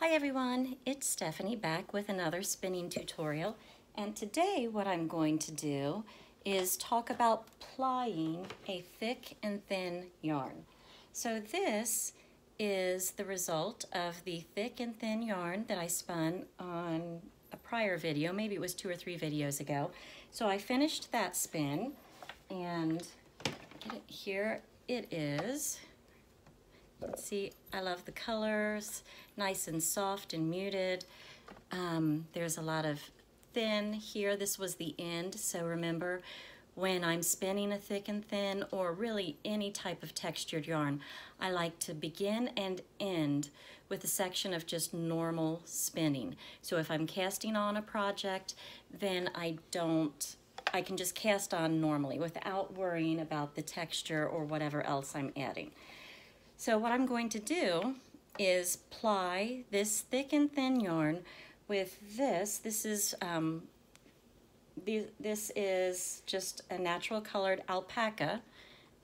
Hi everyone, it's Stephanie back with another spinning tutorial and today what I'm going to do is talk about plying a thick and thin yarn. So this is the result of the thick and thin yarn that I spun on a prior video, maybe it was two or three videos ago. So I finished that spin and here it is. See, I love the colors, nice and soft and muted. Um, there's a lot of thin here. This was the end, so remember when I'm spinning a thick and thin or really any type of textured yarn, I like to begin and end with a section of just normal spinning. So if I'm casting on a project, then I don't I can just cast on normally without worrying about the texture or whatever else I'm adding. So what I'm going to do is ply this thick and thin yarn with this. This is um, this is just a natural colored alpaca.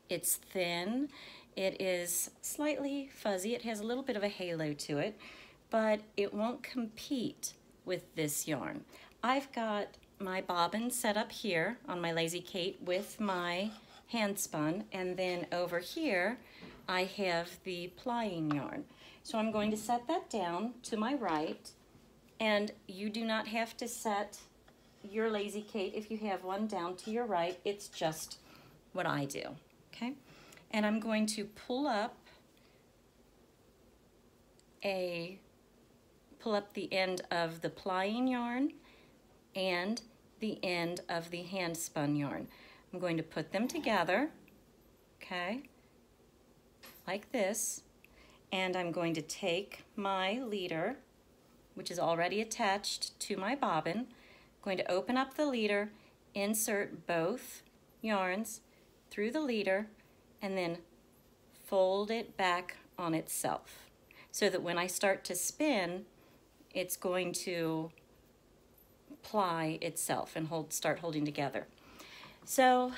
It's thin. It is slightly fuzzy. It has a little bit of a halo to it, but it won't compete with this yarn. I've got my bobbin set up here on my Lazy Kate with my hand spun and then over here I have the plying yarn. So I'm going to set that down to my right and you do not have to set your Lazy Kate if you have one down to your right. It's just what I do, okay? And I'm going to pull up a, pull up the end of the plying yarn and the end of the hand spun yarn. I'm going to put them together, okay, like this, and I'm going to take my leader, which is already attached to my bobbin, I'm going to open up the leader, insert both yarns through the leader, and then fold it back on itself so that when I start to spin, it's going to ply itself and hold, start holding together. So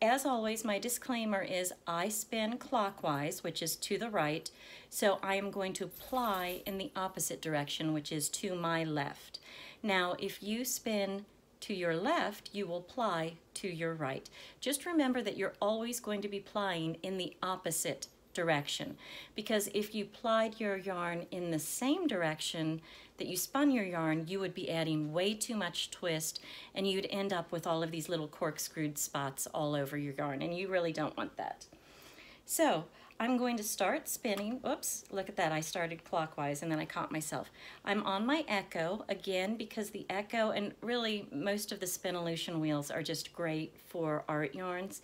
as always, my disclaimer is I spin clockwise, which is to the right, so I am going to ply in the opposite direction, which is to my left. Now, if you spin to your left, you will ply to your right. Just remember that you're always going to be plying in the opposite direction. Because if you plied your yarn in the same direction that you spun your yarn, you would be adding way too much twist and you'd end up with all of these little corkscrewed spots all over your yarn and you really don't want that. So I'm going to start spinning. Oops, look at that. I started clockwise and then I caught myself. I'm on my Echo again because the Echo and really most of the Spinolution wheels are just great for art yarns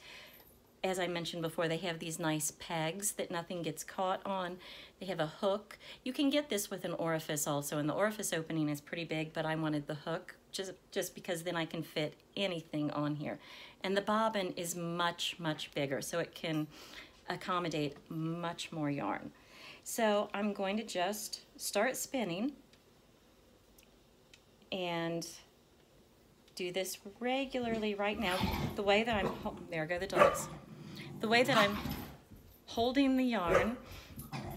as I mentioned before, they have these nice pegs that nothing gets caught on. They have a hook. You can get this with an orifice also, and the orifice opening is pretty big, but I wanted the hook just, just because then I can fit anything on here. And the bobbin is much, much bigger, so it can accommodate much more yarn. So I'm going to just start spinning and do this regularly right now. The way that I'm, oh, there go the dots the way that I'm holding the yarn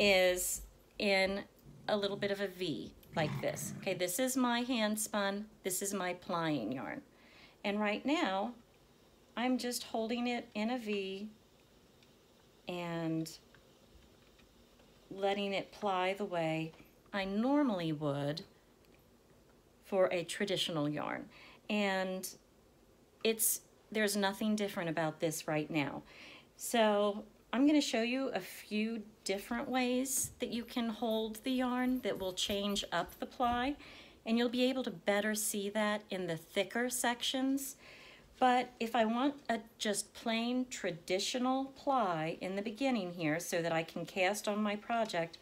is in a little bit of a V like this. Okay, this is my hand spun, this is my plying yarn. And right now, I'm just holding it in a V and letting it ply the way I normally would for a traditional yarn. And it's there's nothing different about this right now. So I'm going to show you a few different ways that you can hold the yarn that will change up the ply and you'll be able to better see that in the thicker sections. But if I want a just plain traditional ply in the beginning here so that I can cast on my project,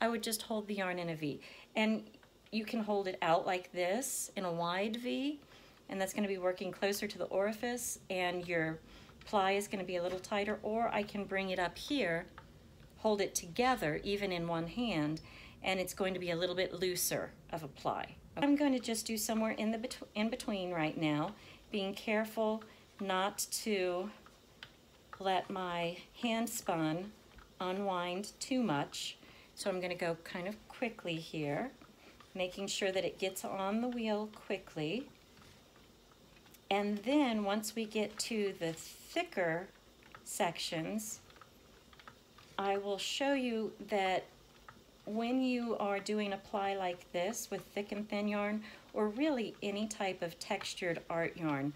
I would just hold the yarn in a V. And you can hold it out like this in a wide V, and that's gonna be working closer to the orifice, and your ply is going to be a little tighter, or I can bring it up here, hold it together, even in one hand, and it's going to be a little bit looser of a ply. I'm going to just do somewhere in, the in between right now, being careful not to let my hand spun unwind too much So I'm gonna go kind of quickly here, making sure that it gets on the wheel quickly. And then once we get to the thicker sections, I will show you that when you are doing a ply like this with thick and thin yarn, or really any type of textured art yarn,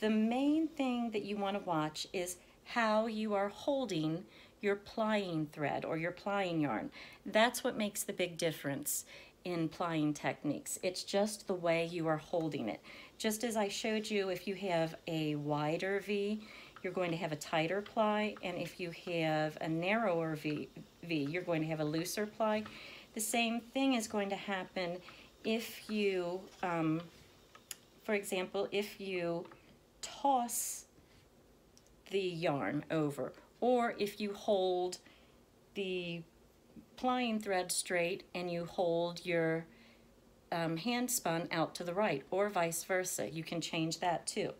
the main thing that you want to watch is how you are holding your plying thread or your plying yarn. That's what makes the big difference in plying techniques. It's just the way you are holding it. Just as I showed you, if you have a wider V, you're going to have a tighter ply, and if you have a narrower V, v you're going to have a looser ply. The same thing is going to happen if you, um, for example, if you toss the yarn over, or if you hold the plying thread straight and you hold your um, hand spun out to the right, or vice versa. You can change that too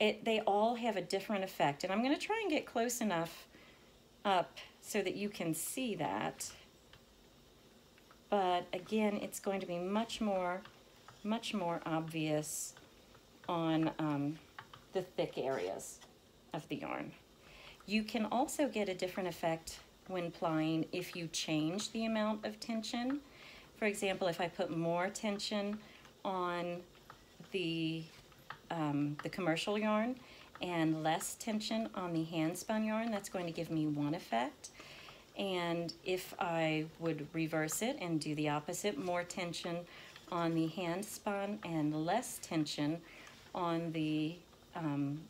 it, they all have a different effect. And I'm going to try and get close enough up so that you can see that. But again, it's going to be much more, much more obvious on um, the thick areas of the yarn. You can also get a different effect when plying if you change the amount of tension. For example, if I put more tension on the um, the commercial yarn and less tension on the hand spun yarn. That's going to give me one effect. And if I would reverse it and do the opposite, more tension on the hand spun and less tension on the, um,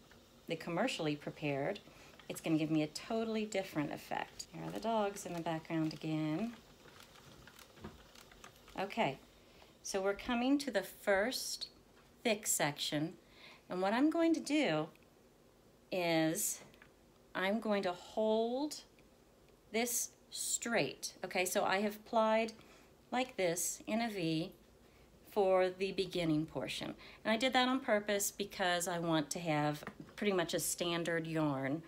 the commercially prepared, it's going to give me a totally different effect. Here are the dogs in the background again. Okay, so we're coming to the first thick section and what I'm going to do is I'm going to hold this straight. Okay, so I have plied like this in a V for the beginning portion. And I did that on purpose because I want to have pretty much a standard yarn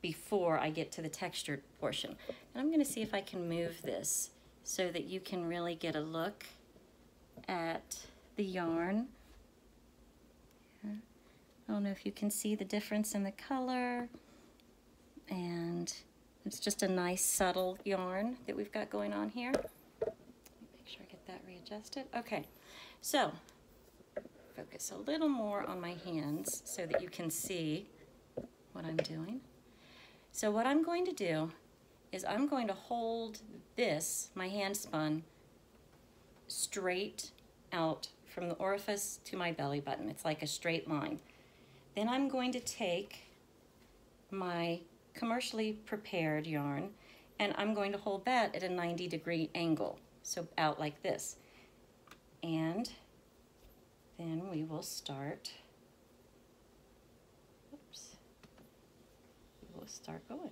before I get to the textured portion. And I'm gonna see if I can move this so that you can really get a look at the yarn. I don't know if you can see the difference in the color and it's just a nice subtle yarn that we've got going on here. Make sure I get that readjusted. Okay, so focus a little more on my hands so that you can see what I'm doing. So what I'm going to do is I'm going to hold this, my hand spun, straight out from the orifice to my belly button. It's like a straight line. Then I'm going to take my commercially prepared yarn and I'm going to hold that at a 90 degree angle, so out like this. And then we will start, oops, we'll start going.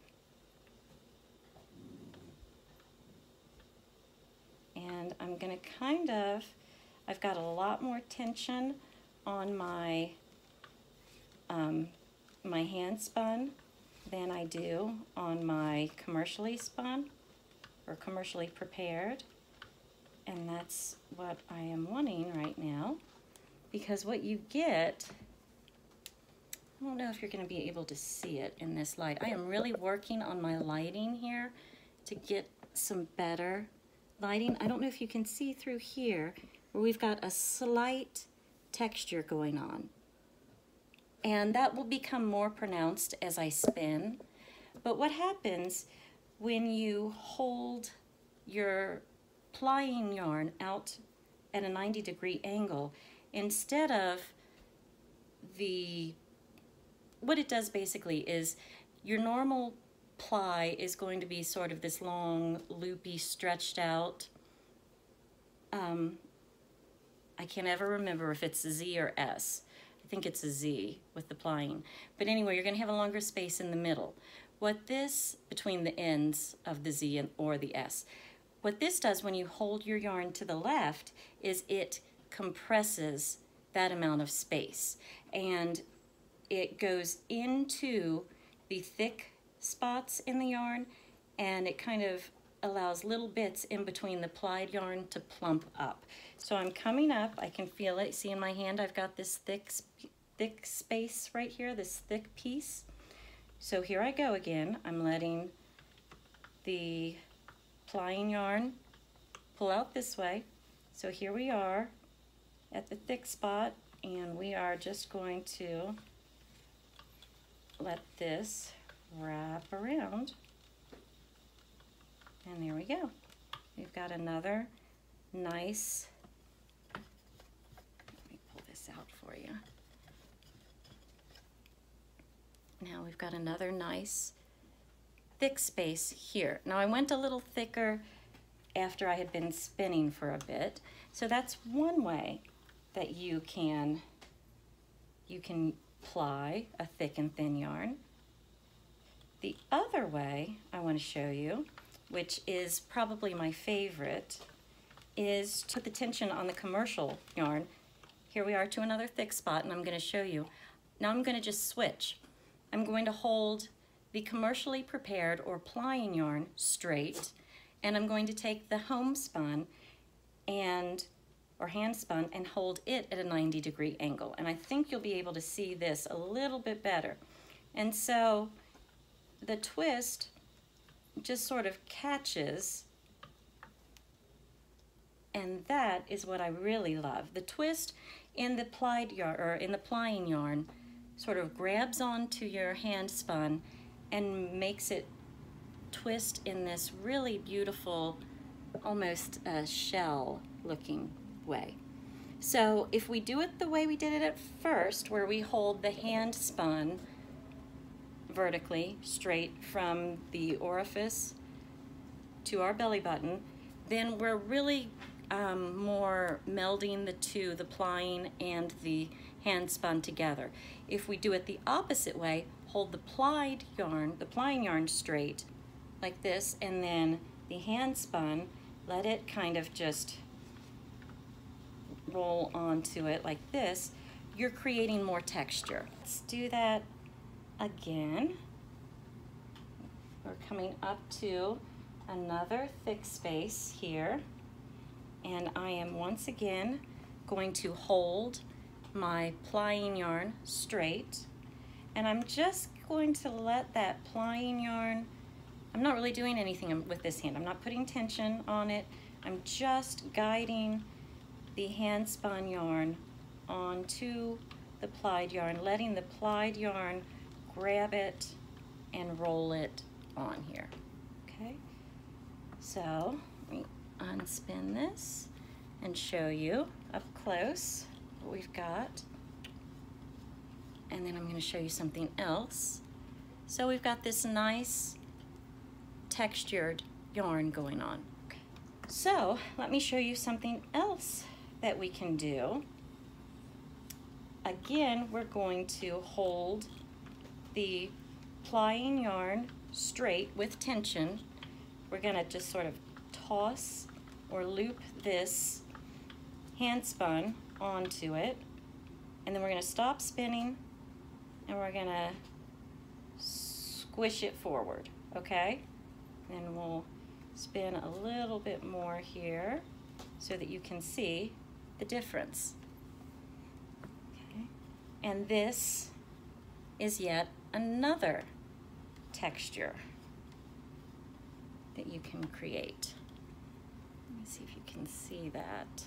And I'm gonna kind of, I've got a lot more tension on my um, my hand spun than I do on my commercially spun or commercially prepared. And that's what I am wanting right now because what you get, I don't know if you're gonna be able to see it in this light. I am really working on my lighting here to get some better lighting. I don't know if you can see through here where we've got a slight texture going on and that will become more pronounced as I spin. But what happens when you hold your plying yarn out at a 90 degree angle, instead of the, what it does basically is your normal ply is going to be sort of this long, loopy, stretched out, um, I can't ever remember if it's Z or S. I think it's a Z with the plying. But anyway, you're gonna have a longer space in the middle. What this, between the ends of the Z and, or the S, what this does when you hold your yarn to the left is it compresses that amount of space. And it goes into the thick spots in the yarn and it kind of allows little bits in between the plied yarn to plump up. So I'm coming up, I can feel it. See in my hand, I've got this thick, thick space right here, this thick piece. So here I go again. I'm letting the plying yarn pull out this way. So here we are at the thick spot and we are just going to let this wrap around. And there we go. We've got another nice, let me pull this out for you. Now we've got another nice thick space here. Now I went a little thicker after I had been spinning for a bit. So that's one way that you can, you can ply a thick and thin yarn. The other way I want to show you, which is probably my favorite, is to put the tension on the commercial yarn. Here we are to another thick spot and I'm going to show you. Now I'm going to just switch. I'm going to hold the commercially prepared or plying yarn straight and I'm going to take the homespun and or hand spun and hold it at a 90 degree angle. And I think you'll be able to see this a little bit better. And so the twist just sort of catches and that is what I really love. The twist in the plied yarn or in the plying yarn sort of grabs onto your hand spun and makes it twist in this really beautiful, almost a shell looking way. So if we do it the way we did it at first, where we hold the hand spun vertically straight from the orifice to our belly button, then we're really um, more melding the two, the plying and the hand spun together. If we do it the opposite way, hold the plied yarn, the plying yarn straight like this, and then the hand spun, let it kind of just roll onto it like this, you're creating more texture. Let's do that again. We're coming up to another thick space here. And I am once again going to hold my plying yarn straight. And I'm just going to let that plying yarn, I'm not really doing anything with this hand. I'm not putting tension on it. I'm just guiding the hand spun yarn onto the plied yarn, letting the plied yarn grab it and roll it on here, okay? So let me unspin this and show you up close what we've got. And then I'm gonna show you something else. So we've got this nice textured yarn going on. So let me show you something else that we can do. Again, we're going to hold the plying yarn straight with tension. We're gonna just sort of toss or loop this hand spun onto it. And then we're gonna stop spinning and we're gonna squish it forward, okay? And we'll spin a little bit more here so that you can see the difference. Okay. And this is yet another texture that you can create. Let me see if you can see that.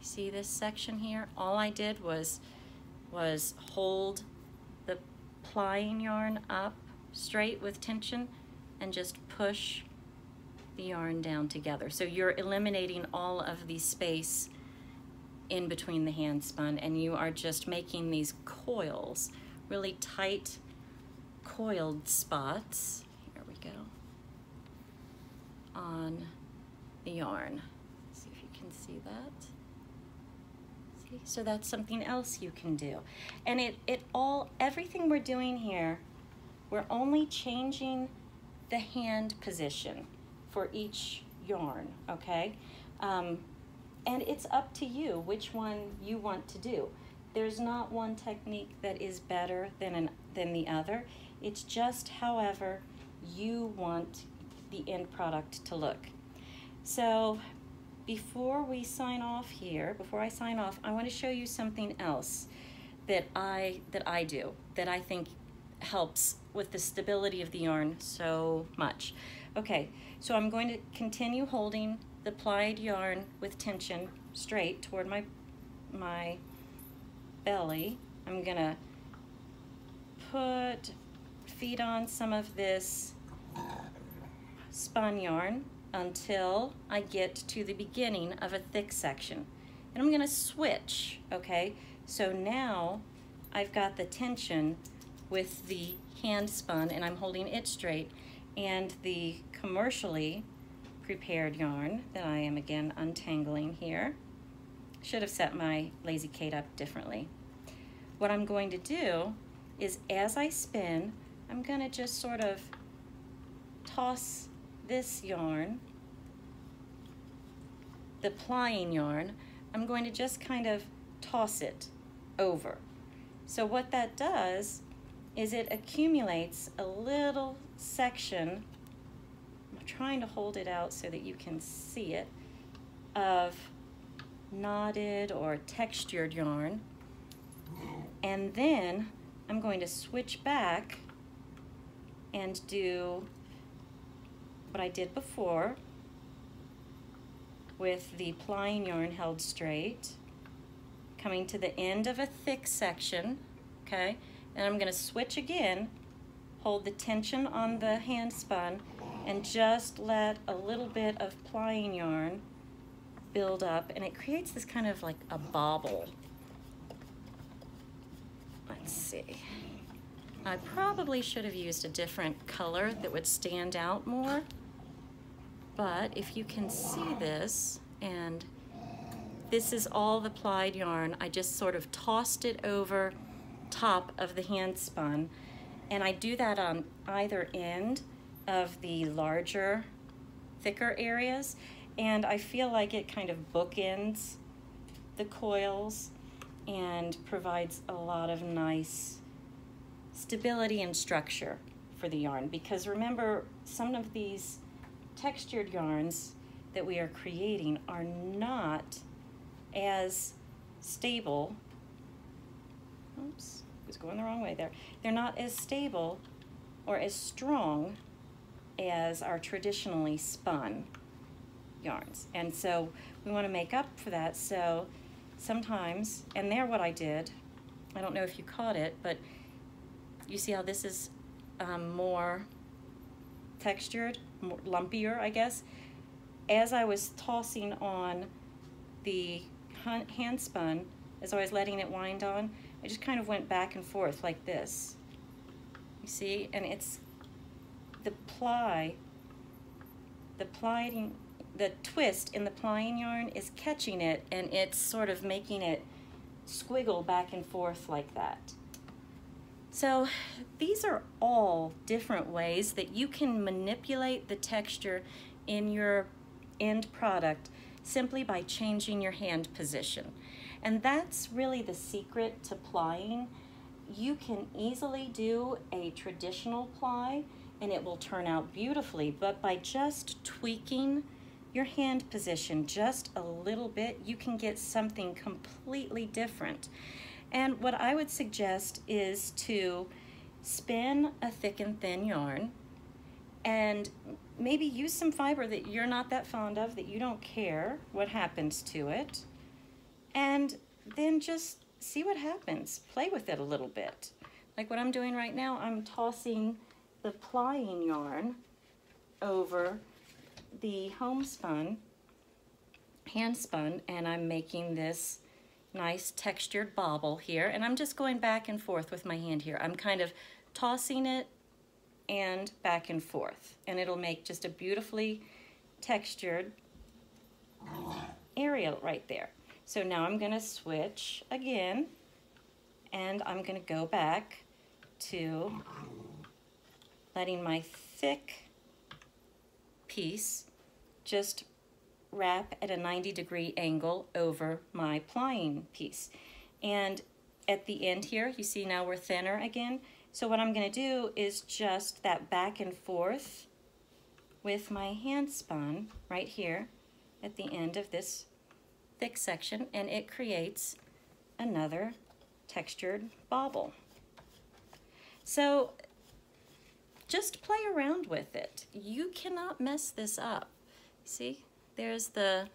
See this section here? All I did was was hold the plying yarn up straight with tension and just push the yarn down together. So you're eliminating all of the space in between the hand spun and you are just making these coils, really tight coiled spots. Here we go. On the yarn. See if you can see that. See? So that's something else you can do. And it, it all, everything we're doing here, we're only changing the hand position for each yarn, okay? Um, and it's up to you which one you want to do. there's not one technique that is better than, an, than the other. It's just however you want the end product to look. So before we sign off here, before I sign off, I want to show you something else that I, that I do, that I think helps with the stability of the yarn so much. Okay, so I'm going to continue holding the plied yarn with tension straight toward my, my belly. I'm gonna put, feed on some of this spun yarn until I get to the beginning of a thick section. And I'm gonna switch, okay? So now I've got the tension with the hand spun and I'm holding it straight and the commercially prepared yarn that I am again untangling here. Should have set my Lazy Kate up differently. What I'm going to do is as I spin, I'm gonna just sort of toss this yarn, the plying yarn, I'm going to just kind of toss it over. So what that does is it accumulates a little section, trying to hold it out so that you can see it, of knotted or textured yarn. And then I'm going to switch back and do what I did before with the plying yarn held straight, coming to the end of a thick section, okay? And I'm gonna switch again, hold the tension on the hand spun, and just let a little bit of plying yarn build up, and it creates this kind of like a bobble. Let's see. I probably should have used a different color that would stand out more, but if you can see this, and this is all the plied yarn, I just sort of tossed it over top of the hand spun. And I do that on either end of the larger, thicker areas. And I feel like it kind of bookends the coils and provides a lot of nice stability and structure for the yarn. Because remember, some of these textured yarns that we are creating are not as stable oops, was going the wrong way there. They're not as stable or as strong as our traditionally spun yarns. And so we want to make up for that. So sometimes, and there what I did, I don't know if you caught it, but you see how this is um, more textured, more lumpier, I guess. As I was tossing on the hand spun, as I was letting it wind on, I just kind of went back and forth like this. You see, and it's the ply, the plying, the twist in the plying yarn is catching it and it's sort of making it squiggle back and forth like that. So these are all different ways that you can manipulate the texture in your end product simply by changing your hand position. And that's really the secret to plying. You can easily do a traditional ply and it will turn out beautifully, but by just tweaking your hand position just a little bit, you can get something completely different. And what I would suggest is to spin a thick and thin yarn and maybe use some fiber that you're not that fond of, that you don't care what happens to it and then just see what happens. Play with it a little bit. Like what I'm doing right now, I'm tossing the plying yarn over the homespun, hand spun, and I'm making this nice textured bobble here. And I'm just going back and forth with my hand here. I'm kind of tossing it and back and forth. And it'll make just a beautifully textured area right there. So now I'm gonna switch again and I'm gonna go back to letting my thick piece just wrap at a 90 degree angle over my plying piece. And at the end here, you see now we're thinner again. So what I'm gonna do is just that back and forth with my hand spun right here at the end of this thick section and it creates another textured bauble. So just play around with it. You cannot mess this up. See, there's the,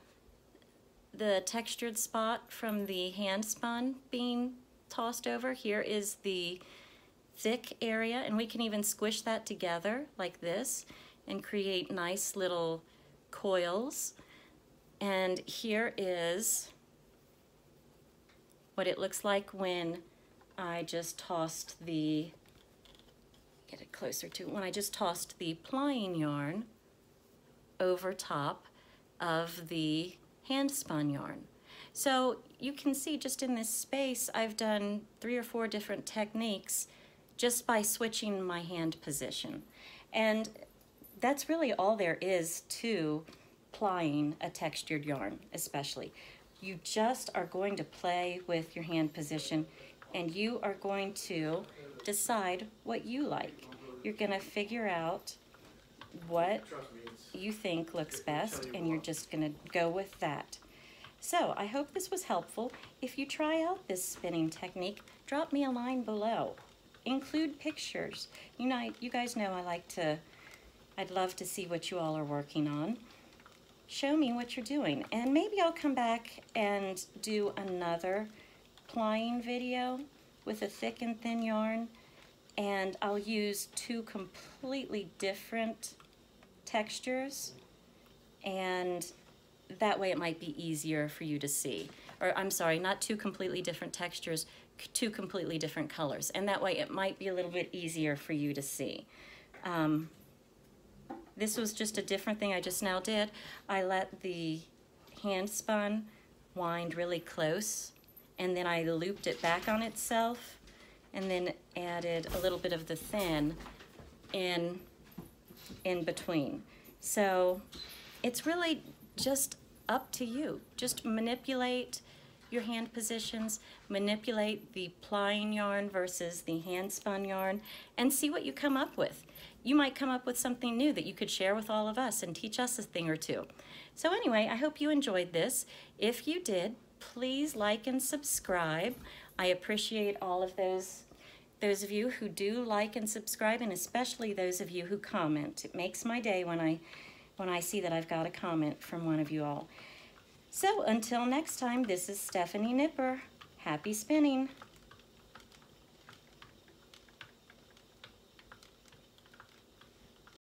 the textured spot from the hand spun being tossed over. Here is the thick area and we can even squish that together like this and create nice little coils. And here is what it looks like when I just tossed the, get it closer to, when I just tossed the plying yarn over top of the hand spun yarn. So you can see just in this space, I've done three or four different techniques just by switching my hand position. And that's really all there is to plying a textured yarn, especially. You just are going to play with your hand position and you are going to decide what you like. You're gonna figure out what you think looks best and you're just gonna go with that. So I hope this was helpful. If you try out this spinning technique, drop me a line below. Include pictures. You know, you guys know I like to I'd love to see what you all are working on. Show me what you're doing. And maybe I'll come back and do another plying video with a thick and thin yarn. And I'll use two completely different textures. And that way it might be easier for you to see. Or I'm sorry, not two completely different textures, two completely different colors. And that way it might be a little bit easier for you to see. Um, this was just a different thing I just now did. I let the hand spun wind really close and then I looped it back on itself and then added a little bit of the thin in, in between. So it's really just up to you. Just manipulate your hand positions, manipulate the plying yarn versus the hand spun yarn, and see what you come up with you might come up with something new that you could share with all of us and teach us a thing or two. So anyway, I hope you enjoyed this. If you did, please like and subscribe. I appreciate all of those those of you who do like and subscribe and especially those of you who comment. It makes my day when I when I see that I've got a comment from one of you all. So until next time, this is Stephanie Knipper. Happy spinning.